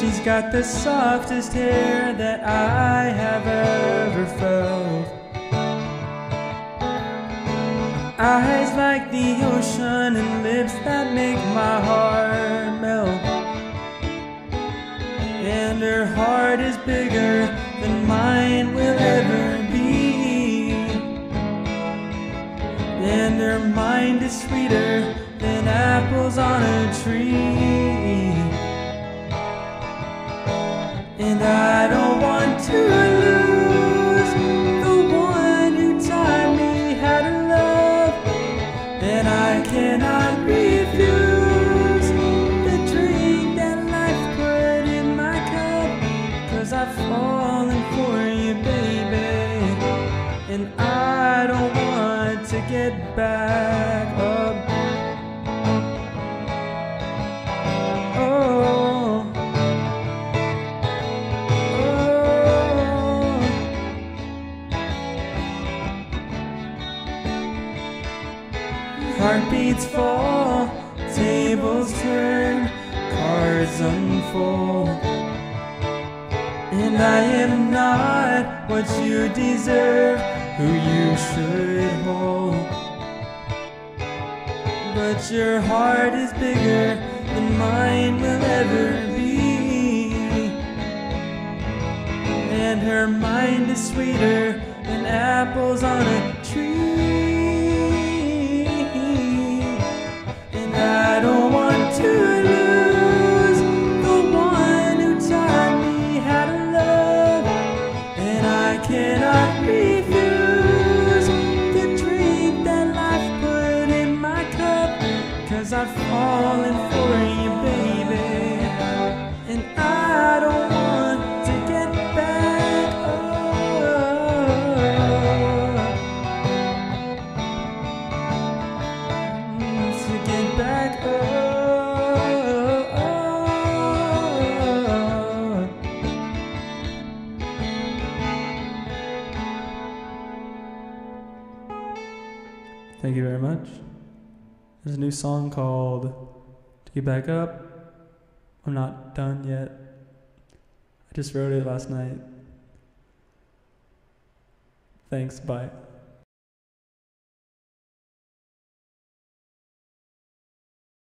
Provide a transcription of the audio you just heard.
she's got the softest hair that I have ever felt. Eyes like the ocean and lips that make my heart melt. And her heart is bigger than mine will ever be. And her mind is sweeter than apples on a tree. And I don't want to lose the one who taught me how to love. And I cannot refuse the drink that life put in my cup. Cause I've fallen for you, baby. And I don't want to get back up. Oh. Heartbeats fall, tables turn, cards unfold. And I am not what you deserve, who you should hold. But your heart is bigger than mine will ever be. And her mind is sweeter than apples on a tree. Cause I've fallen for you, baby. And I don't want to get back. To get back. Thank you very much. There's a new song called To Get Back Up. I'm not done yet. I just wrote it last night. Thanks, bye.